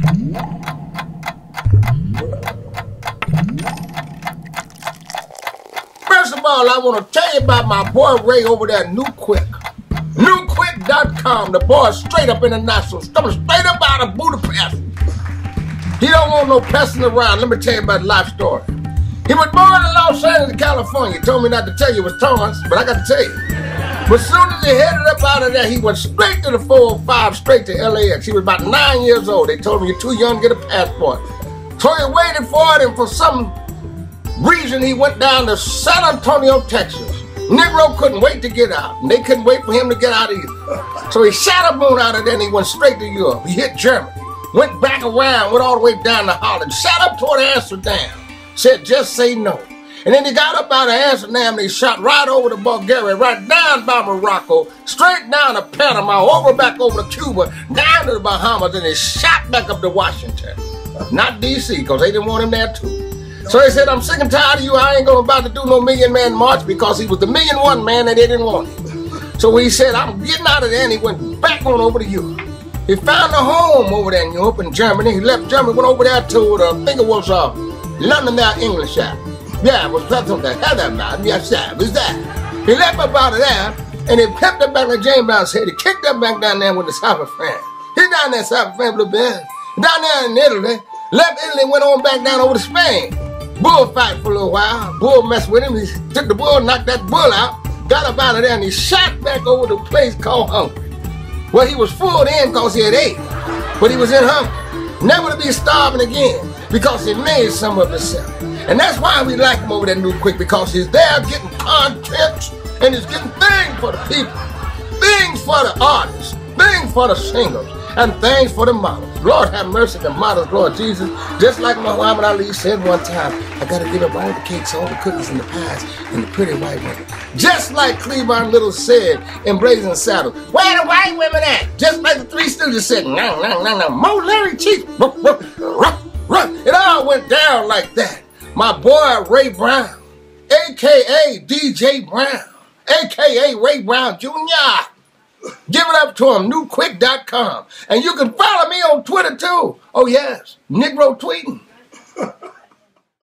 First of all, I want to tell you about my boy Ray over there at New Quick. Nuqik.com. The boy straight up international. Coming straight up out of Budapest. He don't want no pestering around. Let me tell you about the life story. He was born in Los Angeles, California. He told me not to tell you it was Thomas, but I got to tell you. But soon as he headed up out of there, he went straight to the 405, straight to LAX. He was about nine years old. They told him you're too young to get a passport. So he waited for it, and for some reason, he went down to San Antonio, Texas. Negro couldn't wait to get out, and they couldn't wait for him to get out of either. So he shot a moon out of there, and he went straight to Europe. He hit Germany, went back around, went all the way down to Holland, shot up toward Amsterdam, said, just say no. And then he got up out of Amsterdam and he shot right over to Bulgaria, right down by Morocco, straight down to Panama, over back over to Cuba, down to the Bahamas, and he shot back up to Washington. Not D.C., because they didn't want him there too. So he said, I'm sick and tired of you. I ain't going about to do no million man march because he was the million one man and they didn't want him. So he said, I'm getting out of there and he went back on over to Europe. He found a home over there in Europe in Germany. He left Germany, went over there to, uh, I think it was uh, London there, English shop. Yeah, it was something that had that man. Yes, sir, it was that. He left up out of there and he kept up back like James Brown said. He kicked up back down there with the south of France. He down there south of France little bit. Down there in Italy. Left Italy went on back down over to Spain. Bull fight for a little while. Bull messed with him. He took the bull, knocked that bull out, got up out of there, and he shot back over to a place called Hungary. Well, he was full in because he had ate, but he was in Hungary. Never to be starving again because he made some of himself. And that's why we like him over there Nuqik because he's there getting content and he's getting things for the people, things for the artists, things for the singers, and things for the models. Lord have mercy, the models, Lord Jesus. Just like Muhammad Ali said one time, I gotta give up all the cakes, all the cookies, and the pies, and the pretty white women. Just like Cleavon Little said in Blazing Saddles, where the white women at? Just like the Three Stooges said, no, no, no, no, Moe Larry Cheeks. It all went down like that. My boy Ray Brown, aka DJ Brown, aka Ray Brown Jr. Give it up to him, nuqik.com. And you can follow me on Twitter too. Oh, yes, Negro tweeting.